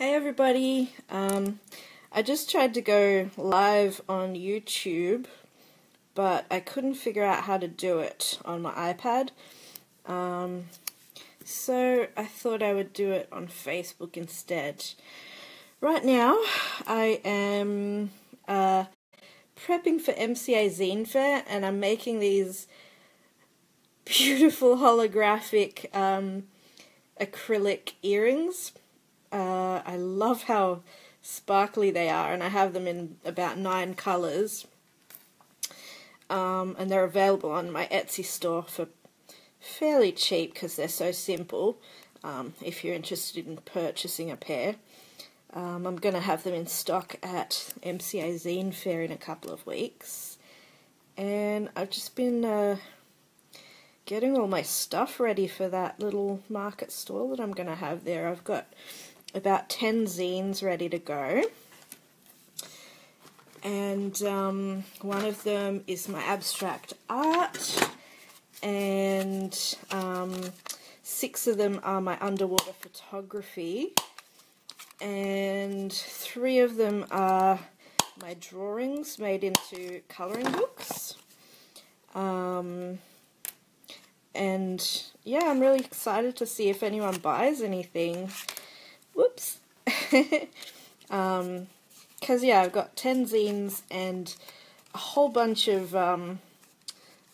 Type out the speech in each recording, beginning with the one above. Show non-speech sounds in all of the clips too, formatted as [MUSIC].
Hey everybody, um, I just tried to go live on YouTube, but I couldn't figure out how to do it on my iPad. Um, so I thought I would do it on Facebook instead. Right now, I am uh, prepping for MCA Zine Fair, and I'm making these beautiful holographic um, acrylic earrings. Uh, I love how sparkly they are, and I have them in about nine colors. Um, and they're available on my Etsy store for fairly cheap because they're so simple. Um, if you're interested in purchasing a pair, um, I'm going to have them in stock at MCA Zine Fair in a couple of weeks. And I've just been uh, getting all my stuff ready for that little market stall that I'm going to have there. I've got about 10 zines ready to go. And um, one of them is my abstract art, and um, six of them are my underwater photography, and three of them are my drawings made into colouring books. Um, and yeah, I'm really excited to see if anyone buys anything. Whoops. [LAUGHS] um, because yeah, I've got 10 zines and a whole bunch of um,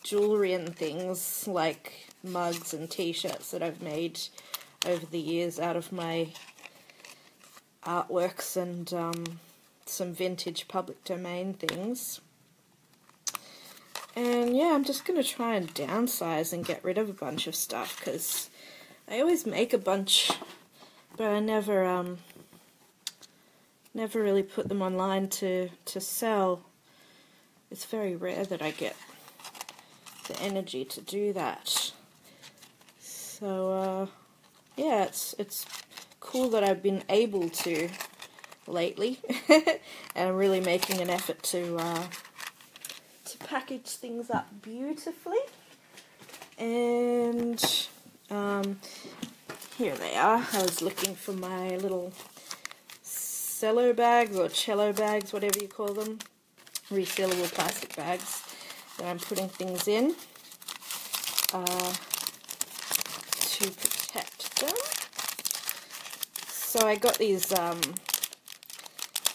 jewelry and things like mugs and t-shirts that I've made over the years out of my artworks and um, some vintage public domain things. And yeah, I'm just going to try and downsize and get rid of a bunch of stuff because I always make a bunch, but I never um, never really put them online to, to sell. It's very rare that I get the energy to do that. So uh, yeah, it's it's cool that I've been able to lately, [LAUGHS] and I'm really making an effort to uh, to package things up beautifully. And um, here they are. I was looking for my little cello bags or cello bags, whatever you call them, refillable plastic bags that I'm putting things in uh, to protect them. So I got these um,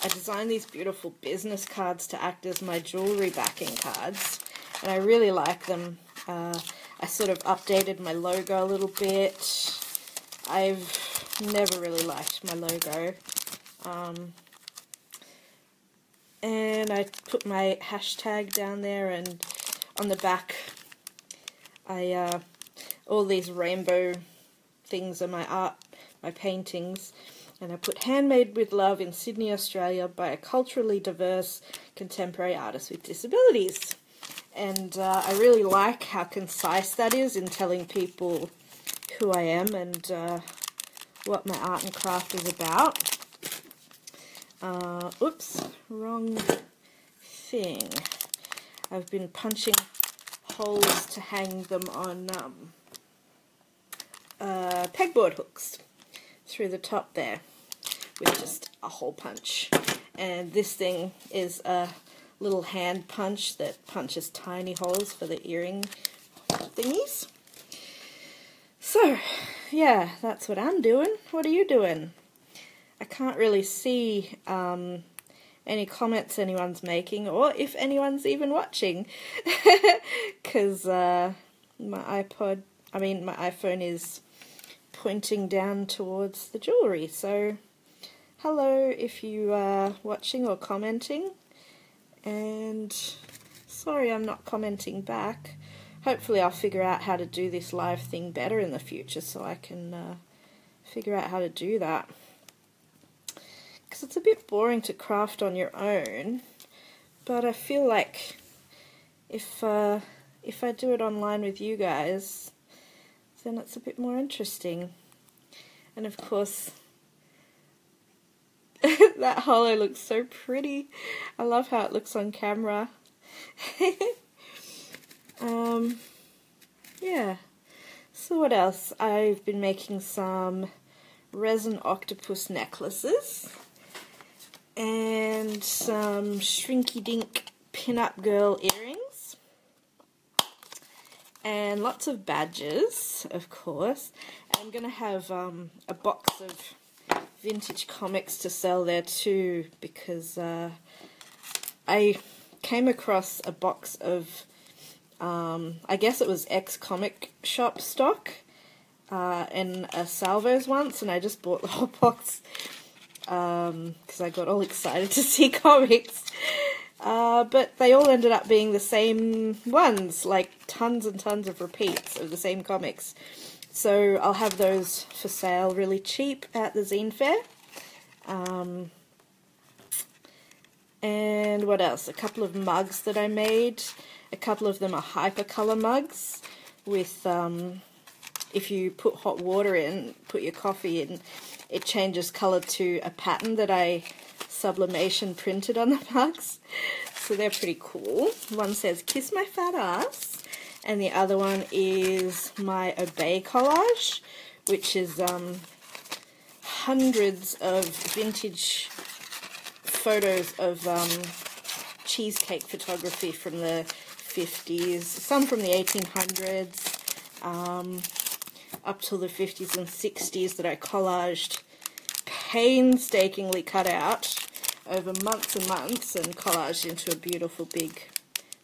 I designed these beautiful business cards to act as my jewelry backing cards, and I really like them. Uh, I sort of updated my logo a little bit. I've never really liked my logo. Um, and I put my hashtag down there, and on the back, I uh, all these rainbow things are my art, my paintings and I put Handmade with Love in Sydney, Australia by a culturally diverse contemporary artist with disabilities. And uh, I really like how concise that is in telling people who I am and uh, what my art and craft is about. Uh, oops, wrong thing. I've been punching holes to hang them on um, uh, pegboard hooks through the top there with just a hole punch. And this thing is a little hand punch that punches tiny holes for the earring thingies. So, yeah, that's what I'm doing. What are you doing? I can't really see um, any comments anyone's making or if anyone's even watching [LAUGHS] because uh, my iPod, I mean my iPhone is pointing down towards the jewellery so hello if you are watching or commenting. And sorry I'm not commenting back. Hopefully I'll figure out how to do this live thing better in the future so I can uh, figure out how to do that. Because it's a bit boring to craft on your own, but I feel like if uh, if I do it online with you guys, then it's a bit more interesting. And of course, [LAUGHS] that hollow looks so pretty. I love how it looks on camera. [LAUGHS] um, yeah. So what else? I've been making some resin octopus necklaces and some Shrinky Dink pin-up girl earrings and lots of badges of course I'm gonna have um, a box of vintage comics to sell there too because uh, I came across a box of um, I guess it was ex comic shop stock uh, in a Salvos once and I just bought the whole [LAUGHS] box because um, I got all excited to see [LAUGHS] comics. Uh, but they all ended up being the same ones, like tons and tons of repeats of the same comics. So I'll have those for sale really cheap at the Zine Fair. Um, and what else? A couple of mugs that I made. A couple of them are hypercolor mugs with, um, if you put hot water in, put your coffee in, it changes color to a pattern that I sublimation printed on the [LAUGHS] mugs. So they're pretty cool. One says, kiss my fat ass. And the other one is my Obey collage, which is um, hundreds of vintage photos of um, cheesecake photography from the 50s, some from the 1800s, um, up till the 50s and 60s that I collaged, painstakingly cut out over months and months and collaged into a beautiful big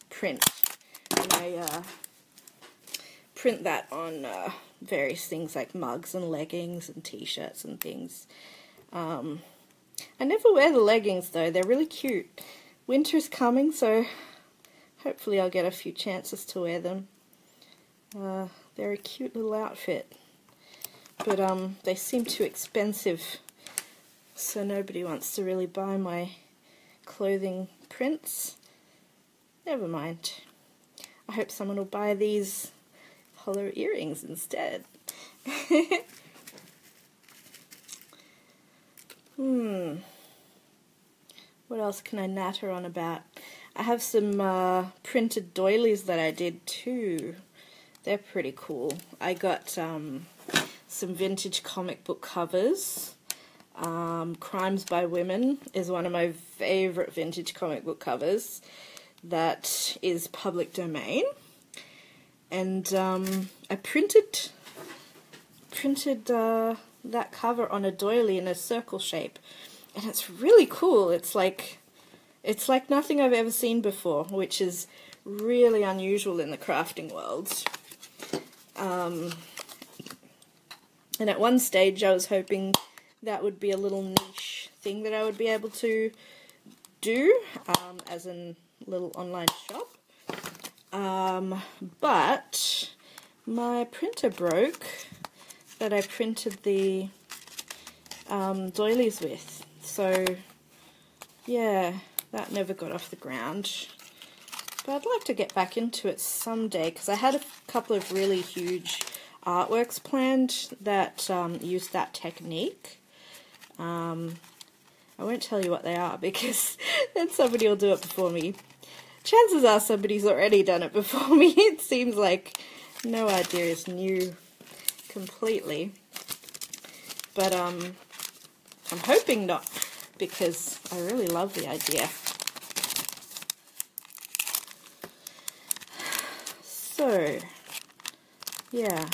print. And I uh, print that on uh, various things like mugs and leggings and t-shirts and things. Um, I never wear the leggings though, they're really cute. Winter's coming, so hopefully I'll get a few chances to wear them. Uh, they're a cute little outfit, but um, they seem too expensive, so nobody wants to really buy my clothing prints. Never mind. I hope someone will buy these hollow earrings instead. [LAUGHS] hmm. What else can I natter on about? I have some uh, printed doilies that I did too. They're pretty cool. I got um, some vintage comic book covers. Um, Crimes by Women is one of my favorite vintage comic book covers that is public domain and um, I printed printed uh, that cover on a doily in a circle shape, and it's really cool. It's like it's like nothing I've ever seen before, which is really unusual in the crafting world. Um, and at one stage, I was hoping that would be a little niche thing that I would be able to do um, as a little online shop. Um, but my printer broke that I printed the um, doilies with. So, yeah, that never got off the ground. But I'd like to get back into it someday because I had a couple of really huge artworks planned that um, used that technique. Um, I won't tell you what they are [LAUGHS] because then somebody will do it before me chances are somebody's already done it before [LAUGHS] me. It seems like no idea is new completely. But um, I'm hoping not, because I really love the idea. So, yeah.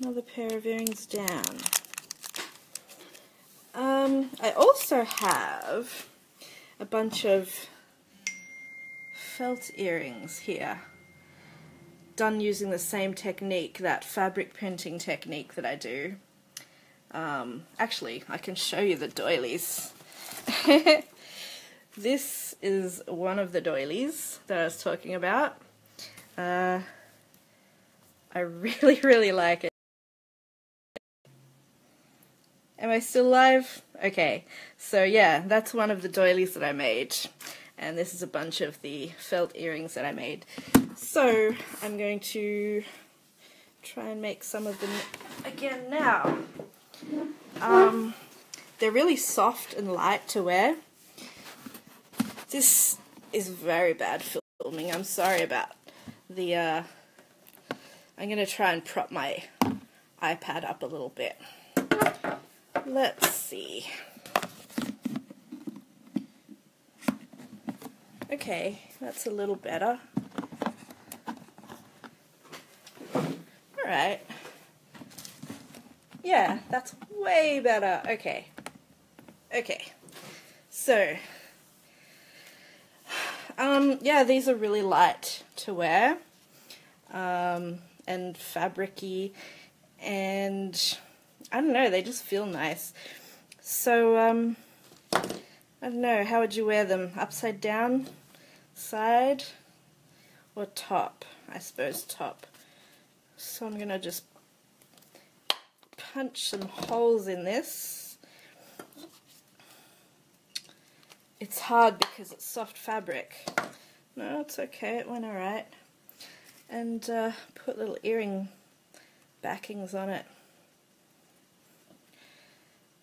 Another pair of earrings down. Um, I also have a bunch of felt earrings here done using the same technique, that fabric printing technique that I do. Um, actually, I can show you the doilies. [LAUGHS] this is one of the doilies that I was talking about. Uh, I really, [LAUGHS] really like it. Am I still alive? Okay, so yeah, that's one of the doilies that I made. And this is a bunch of the felt earrings that I made. So, I'm going to try and make some of them again now. Um, they're really soft and light to wear. This is very bad filming. I'm sorry about the uh, I'm going to try and prop my iPad up a little bit. Let's see. Okay, that's a little better. Alright. Yeah, that's way better. Okay. Okay. So, um, yeah, these are really light to wear um, and fabricy, and I don't know, they just feel nice. So, um, I don't know, how would you wear them? Upside down, side, or top? I suppose top. So I'm going to just punch some holes in this. It's hard because it's soft fabric. No, it's okay, it went alright. And uh, put little earring backings on it.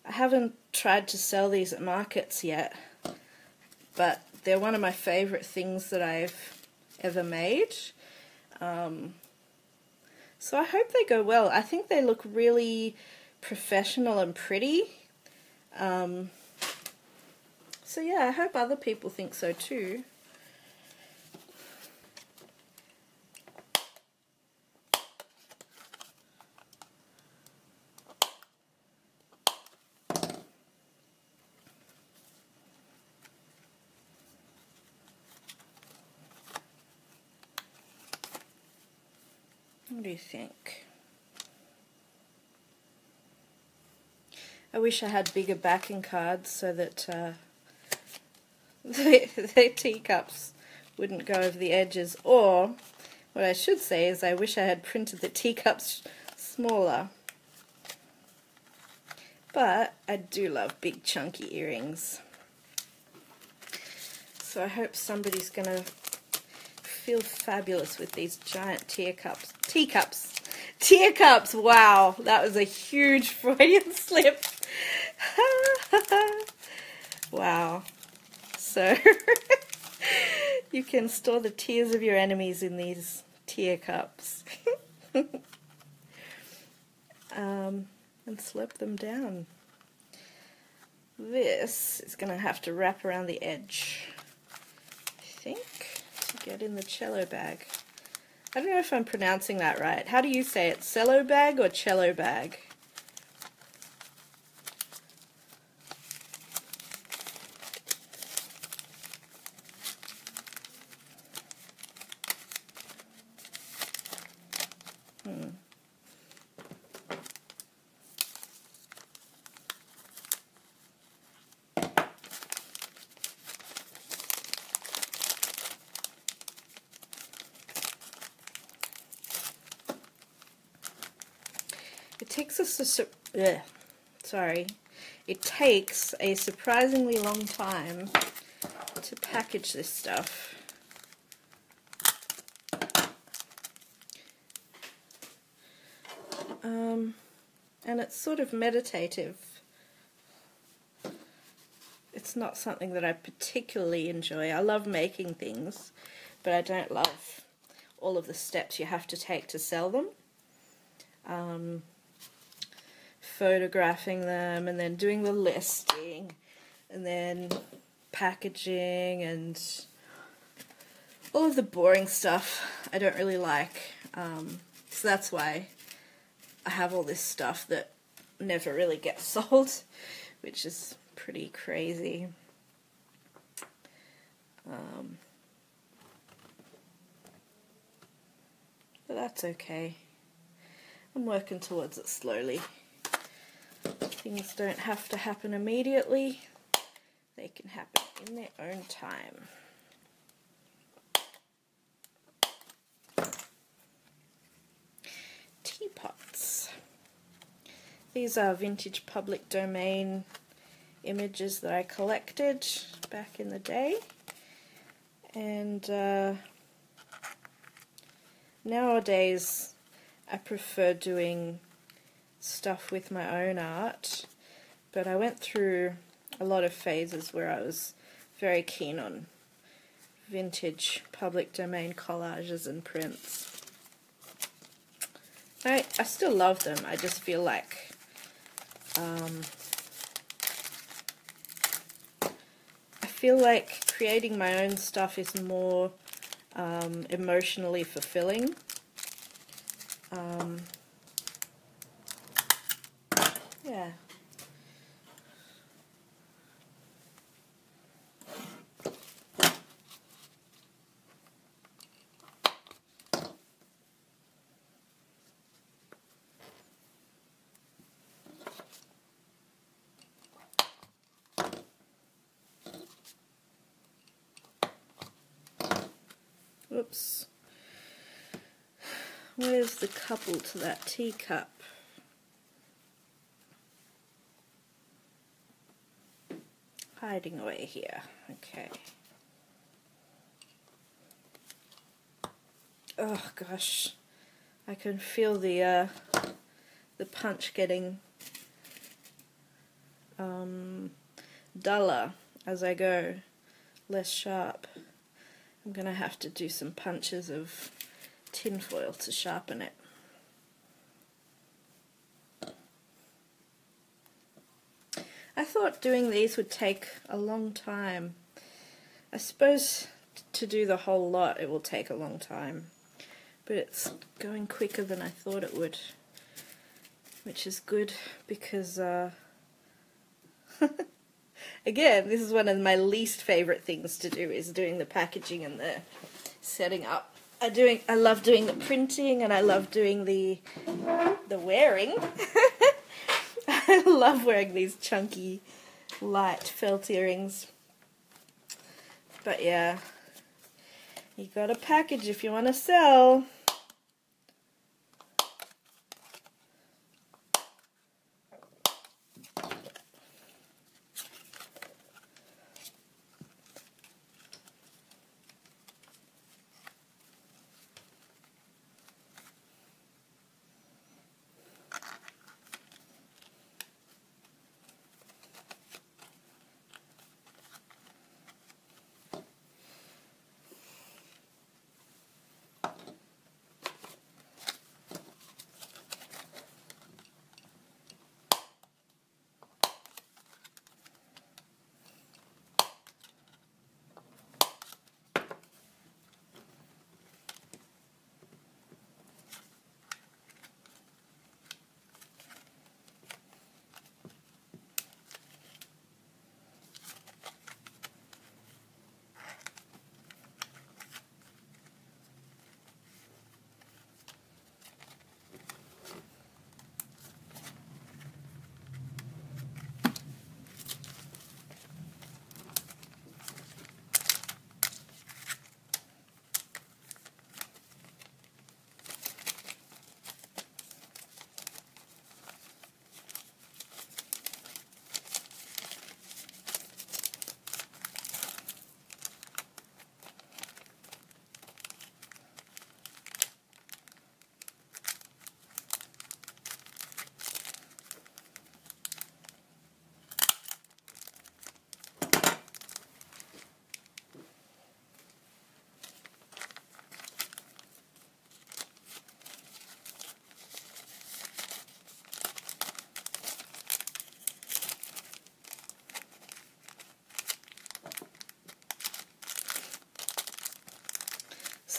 I haven't tried to sell these at markets yet, but they're one of my favourite things that I've ever made. Um, so I hope they go well. I think they look really professional and pretty. Um, so yeah, I hope other people think so too. What do you think? I wish I had bigger backing cards so that uh, [LAUGHS] the, teacups wouldn't go over the edges. Or, what I should say is I wish I had printed the teacups smaller. But I do love big chunky earrings. So I hope somebody's going to feel fabulous with these giant tear cups. teacups. Teacups. Teacups. Wow, that was a huge [LAUGHS] Freudian slip. [LAUGHS] wow. So [LAUGHS] you can store the tears of your enemies in these tear cups. um, and slip them down. This is going to have to wrap around the edge, I think get in the cello bag. I don't know if I'm pronouncing that right. How do you say it? Cello bag or cello bag? It takes a ugh, sorry. It takes a surprisingly long time to package this stuff. Um, and it's sort of meditative. It's not something that I particularly enjoy. I love making things, but I don't love all of the steps you have to take to sell them. Um, photographing them and then doing the listing and then packaging and all of the boring stuff I don't really like. Um, so that's why I have all this stuff that never really gets [LAUGHS] sold, which is pretty crazy. Um, but that's okay. I'm working towards it slowly. Things don't have to happen immediately. They can happen in their own time. Teapots. These are vintage public domain images that I collected back in the day. And uh, nowadays I prefer doing stuff with my own art, but I went through a lot of phases where I was very keen on vintage public domain collages and prints. I, I still love them. I just feel like um, I feel like creating my own stuff is more um, emotionally fulfilling. Um, yeah. Oops. Where's the couple to that teacup? Hiding away here. Okay. Oh gosh. I can feel the uh, the punch getting um, duller as I go, less sharp. I'm going to have to do some punches of tinfoil to sharpen it. I thought doing these would take a long time. I suppose to do the whole lot it will take a long time, but it's going quicker than I thought it would, which is good because uh, [LAUGHS] again, this is one of my least favorite things to do is doing the packaging and the setting up. I doing I love doing the printing and I love doing the the wearing. [LAUGHS] [LAUGHS] I love wearing these chunky light felt earrings. But yeah, you got a package if you want to sell.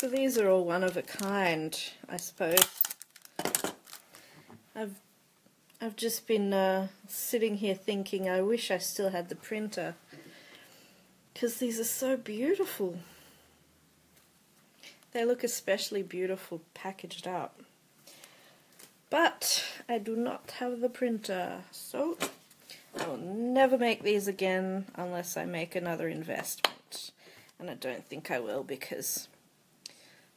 So these are all one of a kind, I suppose. I've I've just been uh, sitting here thinking I wish I still had the printer because these are so beautiful. They look especially beautiful packaged up. But I do not have the printer, so I will never make these again unless I make another investment. And I don't think I will because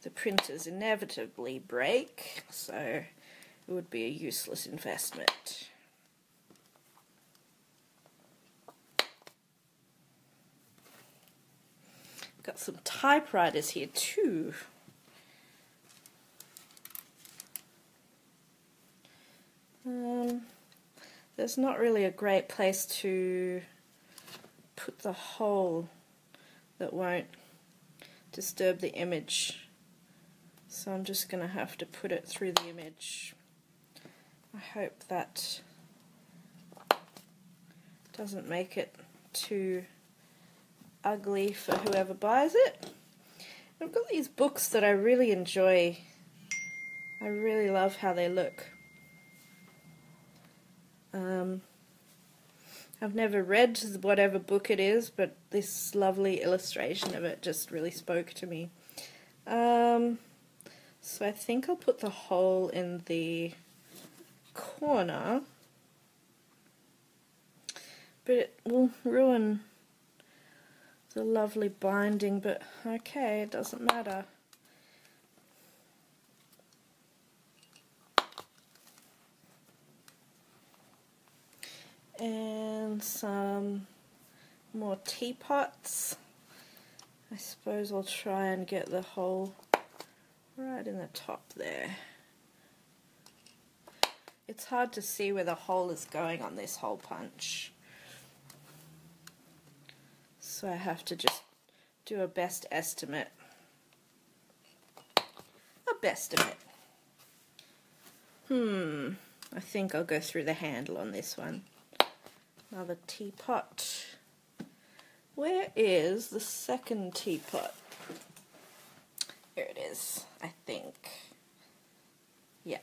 the printers inevitably break, so it would be a useless investment. Got some typewriters here too. Um, there's not really a great place to put the hole that won't disturb the image. So I'm just going to have to put it through the image. I hope that doesn't make it too ugly for whoever buys it. I've got these books that I really enjoy. I really love how they look. Um, I've never read whatever book it is, but this lovely illustration of it just really spoke to me. Um, so I think I'll put the hole in the corner, but it will ruin the lovely binding, but okay, it doesn't matter. And some more teapots. I suppose I'll try and get the hole right in the top there. It's hard to see where the hole is going on this hole punch. So I have to just do a best estimate. A best estimate. Hmm, I think I'll go through the handle on this one. Another teapot. Where is the second teapot? Here it is, I think. Yeah.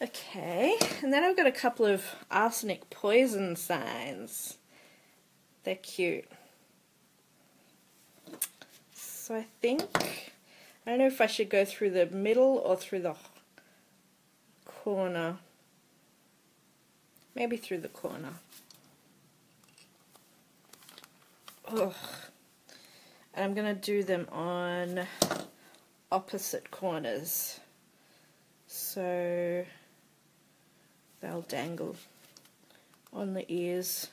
Okay, and then I've got a couple of arsenic poison signs. They're cute. So I think, I don't know if I should go through the middle or through the corner. Maybe through the corner. Ugh. And I'm going to do them on opposite corners. So they'll dangle on the ears.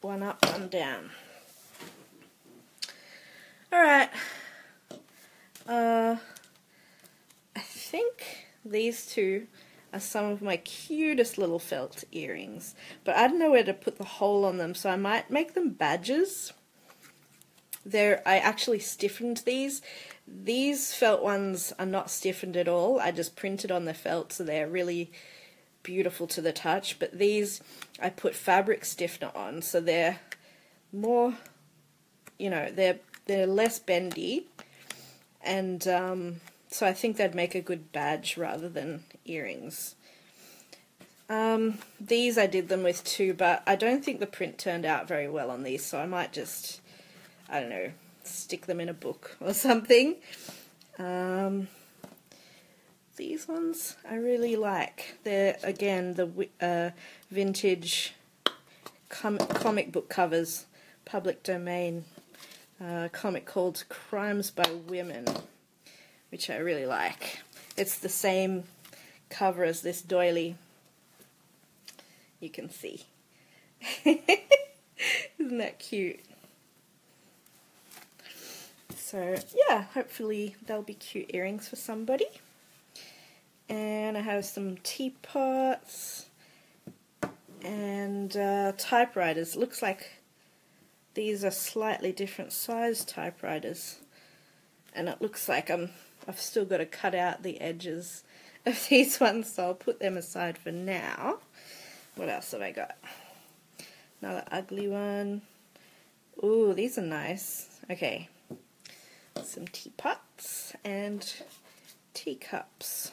One up, one down. Alright. Uh, I think these two are some of my cutest little felt earrings. But I don't know where to put the hole on them, so I might make them badges. There, I actually stiffened these. These felt ones are not stiffened at all. I just printed on the felt, so they're really beautiful to the touch. But these, I put fabric stiffener on, so they're more, you know, they're they're less bendy, and um, so I think they'd make a good badge rather than earrings. Um, these I did them with too, but I don't think the print turned out very well on these, so I might just, I don't know, stick them in a book [LAUGHS] or something. Um, these ones I really like. They're, again, the uh, vintage com comic book covers, public domain uh, comic called Crimes by Women which I really like. It's the same cover as this doily. You can see. [LAUGHS] Isn't that cute? So yeah, hopefully they'll be cute earrings for somebody. And I have some teapots and uh, typewriters. Looks like these are slightly different size typewriters. And it looks like I'm I've still got to cut out the edges of [LAUGHS] these ones, so I'll put them aside for now. What else have I got? Another ugly one. Ooh, these are nice. Okay. Some teapots and teacups.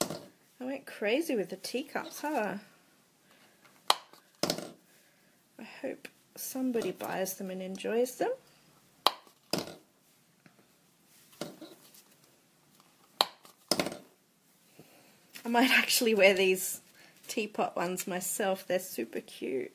I went crazy with the teacups, huh? I hope somebody buys them and enjoys them. I might actually wear these teapot ones myself. They're super cute.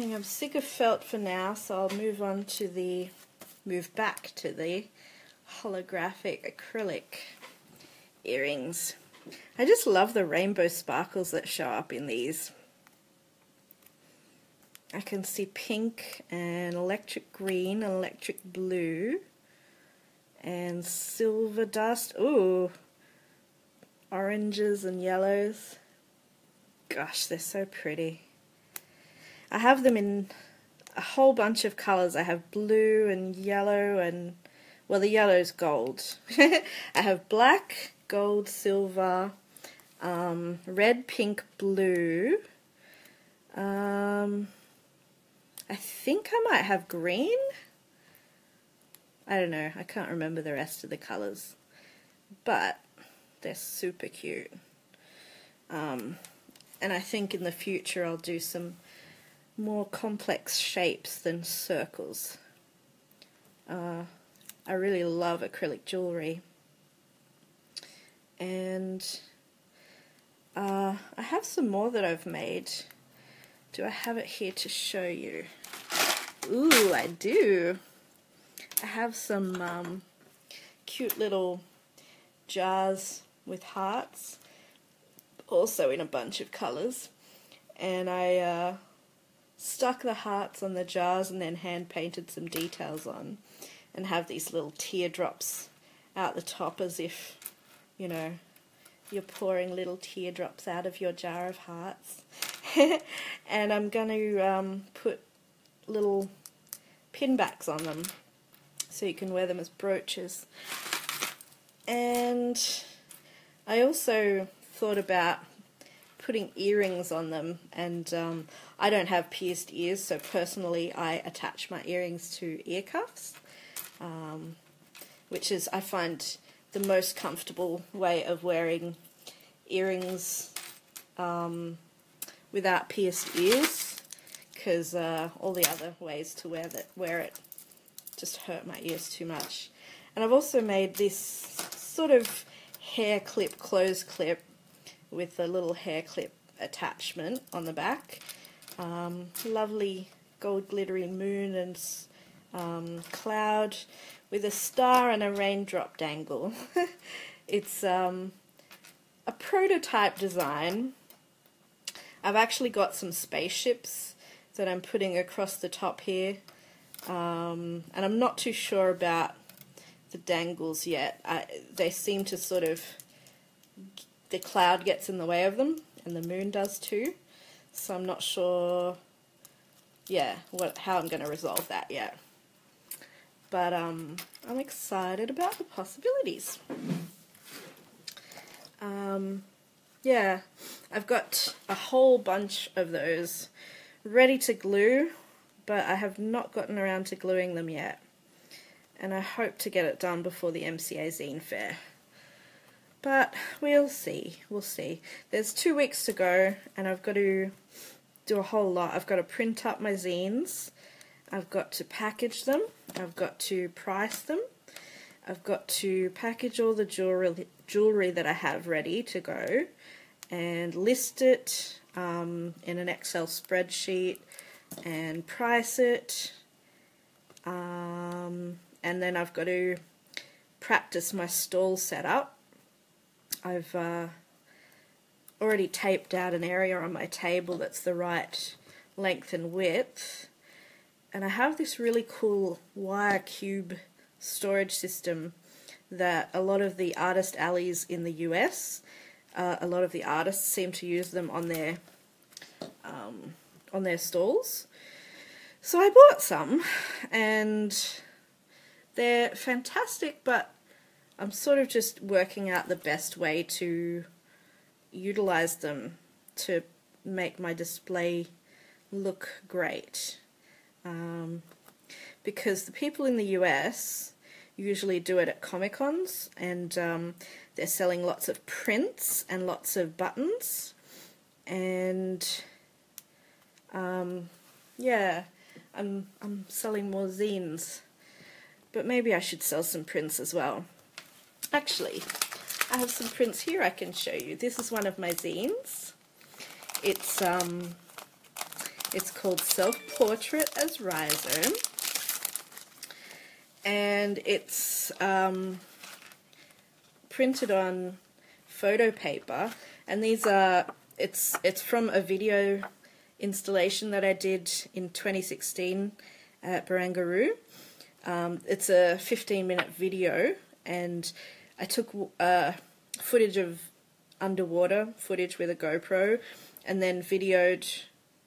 I'm sick of felt for now, so I'll move on to the, move back to the holographic acrylic earrings. I just love the rainbow sparkles that show up in these. I can see pink and electric green, electric blue, and silver dust. Ooh, oranges and yellows. Gosh, they're so pretty. I have them in a whole bunch of colours. I have blue and yellow and, well, the yellow is gold. [LAUGHS] I have black, gold, silver, um, red, pink, blue. Um, I think I might have green. I don't know. I can't remember the rest of the colours. But they're super cute. Um, and I think in the future I'll do some more complex shapes than circles. Uh, I really love acrylic jewellery. And uh, I have some more that I've made. Do I have it here to show you? Ooh, I do. I have some um, cute little jars with hearts, also in a bunch of colours. And I uh, stuck the hearts on the jars and then hand painted some details on and have these little teardrops out the top as if, you know, you're pouring little teardrops out of your jar of hearts. [LAUGHS] and I'm going to um, put little pin backs on them so you can wear them as brooches. And I also thought about putting earrings on them and um, I don't have pierced ears so personally I attach my earrings to ear cuffs um, which is I find the most comfortable way of wearing earrings um, without pierced ears because uh, all the other ways to wear that wear it just hurt my ears too much and I've also made this sort of hair clip clothes clip with a little hair clip attachment on the back. Um, lovely gold glittery moon and um, cloud with a star and a raindrop dangle. [LAUGHS] it's um, a prototype design. I've actually got some spaceships that I'm putting across the top here. Um, and I'm not too sure about the dangles yet. I, they seem to sort of the cloud gets in the way of them, and the moon does too. So I'm not sure, yeah, what how I'm going to resolve that yet. But um, I'm excited about the possibilities. Um, yeah, I've got a whole bunch of those ready to glue, but I have not gotten around to gluing them yet. And I hope to get it done before the MCA Zine Fair. But we'll see, we'll see. There's two weeks to go and I've got to do a whole lot. I've got to print up my zines, I've got to package them, I've got to price them, I've got to package all the jewelry, jewelry that I have ready to go and list it um, in an Excel spreadsheet and price it. Um, and then I've got to practice my stall setup I've uh, already taped out an area on my table that's the right length and width and I have this really cool wire cube storage system that a lot of the artist alleys in the US, uh, a lot of the artists seem to use them on their um, on their stalls. So I bought some and they're fantastic but I'm sort of just working out the best way to utilize them to make my display look great. Um, because the people in the US usually do it at Comic Cons and um, they're selling lots of prints and lots of buttons and um, yeah, I'm, I'm selling more zines. But maybe I should sell some prints as well. Actually, I have some prints here I can show you. This is one of my zines. It's um, It's called Self Portrait as Rhizome. And it's um, printed on photo paper. And these are, it's, it's from a video installation that I did in 2016 at Barangaroo. Um, it's a 15 minute video and I took uh, footage of underwater footage with a GoPro and then videoed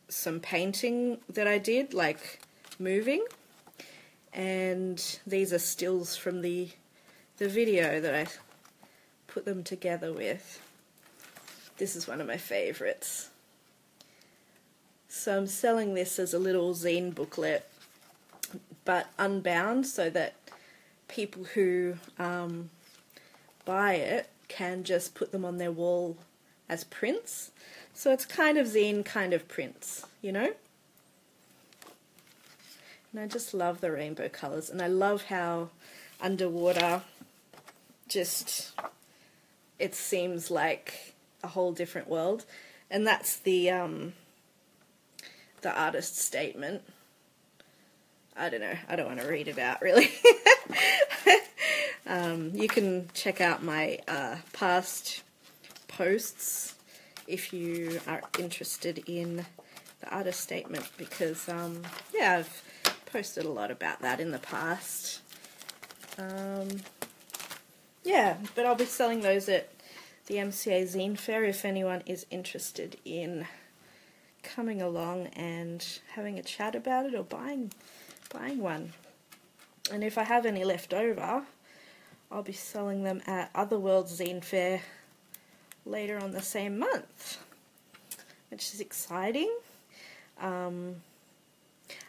some painting that I did, like moving. And these are stills from the the video that I put them together with. This is one of my favorites. So I'm selling this as a little zine booklet, but unbound so that people who um, buy it can just put them on their wall as prints. So it's kind of zine, kind of prints, you know? And I just love the rainbow colours and I love how underwater just it seems like a whole different world. And that's the um the artist's statement. I don't know, I don't want to read it out really. [LAUGHS] um, you can check out my uh, past posts if you are interested in the artist statement because um, yeah I've posted a lot about that in the past. Um, yeah but I'll be selling those at the MCA Zine Fair if anyone is interested in coming along and having a chat about it or buying buying one. And if I have any left over I'll be selling them at Otherworld Zine Fair later on the same month, which is exciting. Um,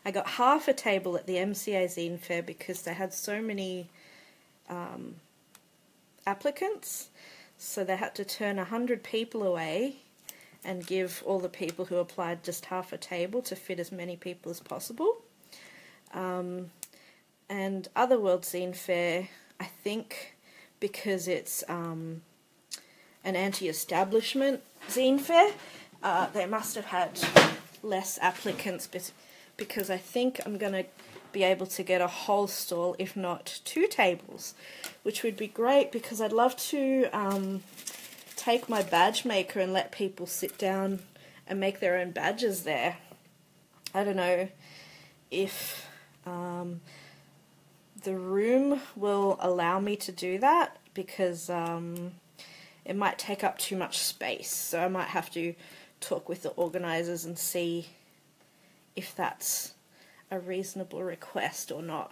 I got half a table at the MCA Zine Fair because they had so many um, applicants, so they had to turn 100 people away and give all the people who applied just half a table to fit as many people as possible. Um, and Otherworld Zine Fair, I think because it's um, an anti-establishment zine fair. Uh, they must have had less applicants because I think I'm going to be able to get a whole stall, if not two tables, which would be great because I'd love to um, take my badge maker and let people sit down and make their own badges there. I don't know if um, the room will allow me to do that because um, it might take up too much space. So I might have to talk with the organisers and see if that's a reasonable request or not.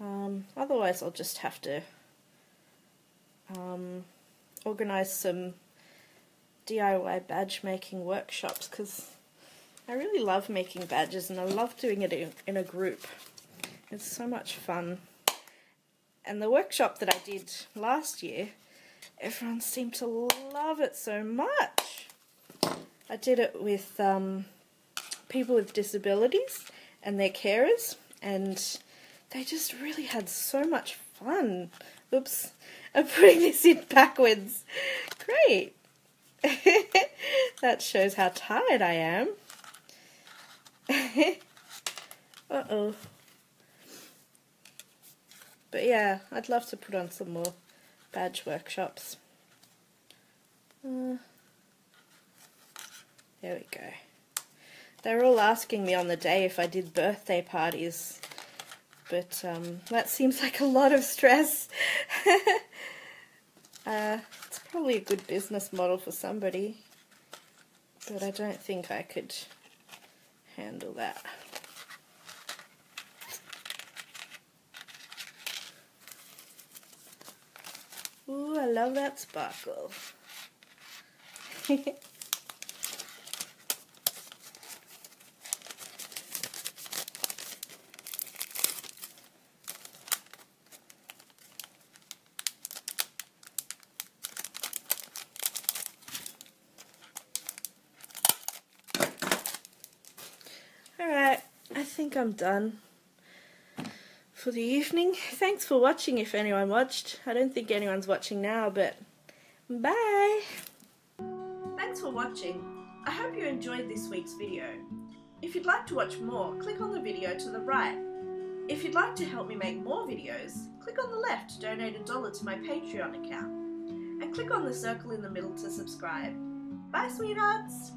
Um, otherwise, I'll just have to um, organise some DIY badge making workshops because I really love making badges and I love doing it in, in a group. It's so much fun. And the workshop that I did last year everyone seemed to love it so much. I did it with um, people with disabilities and their carers, and they just really had so much fun. Oops, [LAUGHS] I'm putting this in backwards. Great. [LAUGHS] that shows how tired I am. [LAUGHS] uh oh. But yeah, I'd love to put on some more badge workshops. Uh, there we go. They were all asking me on the day if I did birthday parties, but um, that seems like a lot of stress. [LAUGHS] uh, it's probably a good business model for somebody, but I don't think I could handle that. Ooh, I love that sparkle. [LAUGHS] Alright, I think I'm done for the evening. [LAUGHS] Thanks for watching if anyone watched. I don't think anyone's watching now, but bye! Thanks for watching. I hope you enjoyed this week's video. If you'd like to watch more, click on the video to the right. If you'd like to help me make more videos, click on the left to donate a dollar to my Patreon account. And click on the circle in the middle to subscribe. Bye, sweethearts!